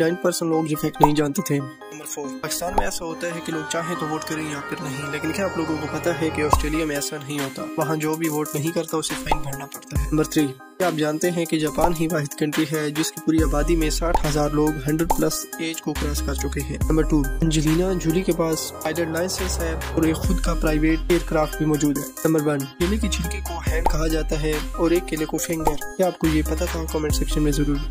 Nine percent लोग ये fact नहीं जानते थे। नंबर फोर पाकिस्तान में ऐसा होता है कि लोग चाहें तो वोट करें या फिर नहीं लेकिन क्या आप लोगों को पता है कि ऑस्ट्रेलिया में ऐसा नहीं होता? वहाँ जो भी वोट नहीं करता उसे फाइन भरना पड़ता है। नंबर थ्री क्या आप जानते हैं कि जापान ही वाहिद कंट्री है जिसकी पूरी आबादी में साठ हज़ार लोग हंड्रेड प्लस एज को क्रॉस कर चुके हैं? नंबर टू अंजलिना जूली के पास पायलट लाइसेंस है और एक खुद का प्राइवेट एयरक्राफ्ट भी मौजूद है। नंबर वन केले की छिलके को हैंड कहा जाता है और एक केले को फिंगर क्या आपको ये पता था? कमेंट सेक्शन में ज़रूर।